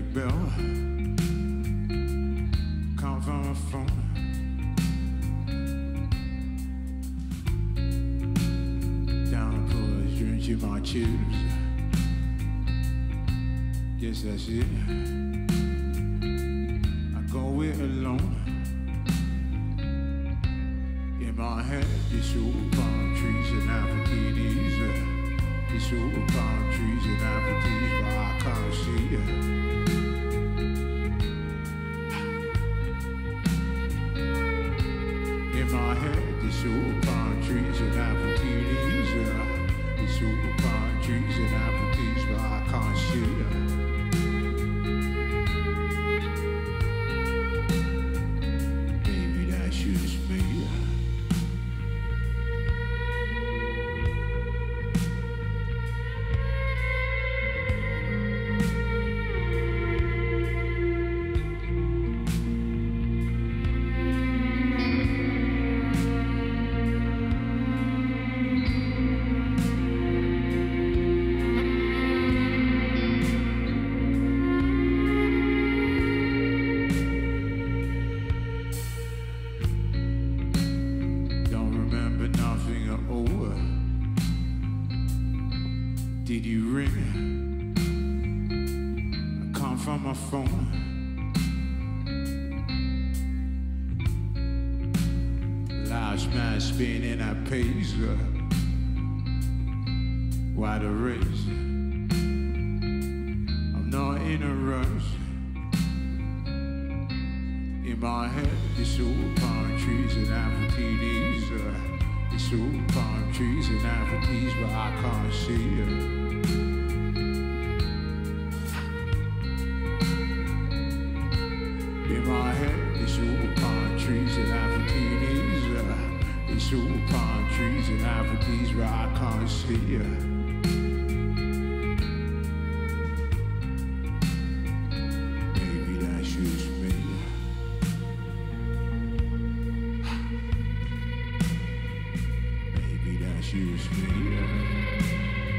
bell. Come from a phone. Down push, drink you my chips. Guess that's it. I go it alone. In my head, it's all palm trees and Africanis. It's all palm trees and Africanis, but I can't see it. My head, it's all palm trees and Africanis. Did you ring? I come from my phone. Last man spinning at pace. Why the race? I'm not in a rush. In my head, it's all palm trees and Africanis. Uh, it's all palm trees and Africanis, but I can't see it. In my head, it's all palm trees and. Uh, it's all palm trees and Africanis, but I can't see it. Maybe that's